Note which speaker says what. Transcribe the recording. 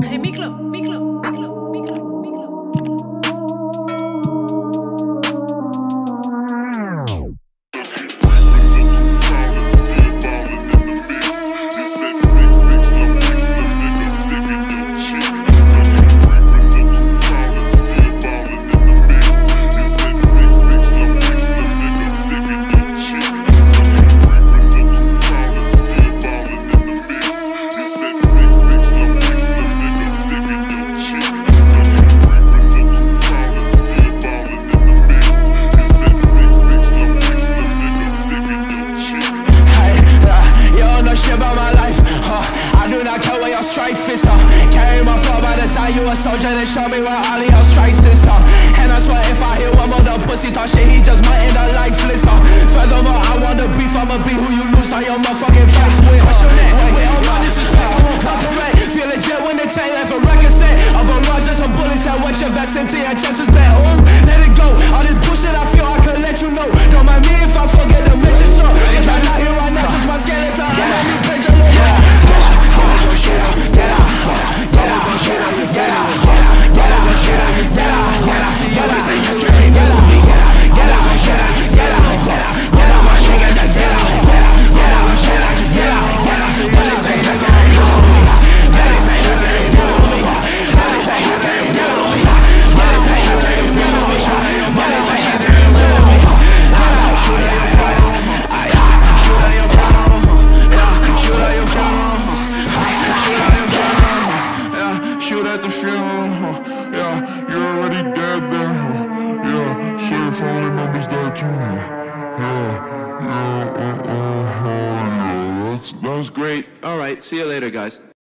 Speaker 1: Hey, Miklo, Miklo, Miklo, Miklo.
Speaker 2: shit about my life huh? I do not care where your strife is huh? Carry my flow by the side, you a soldier Then show me where all your strikes is huh? And I swear if I hear one more the pussy talk shit He just might end up lifeless huh? Furthermore, I want the beef, I'ma be who you lose on your motherfucking fights with huh? Wait, wait, wait, oh my, this is pack, I won't cooperate. Feel legit when they take life a record set Up on roses some bullets that watch your vest into your chest is bad Ooh, let it go, all this bullshit I feel I could let you know Don't mind me if I forget
Speaker 3: Sounds great.
Speaker 4: All right, see you later, guys.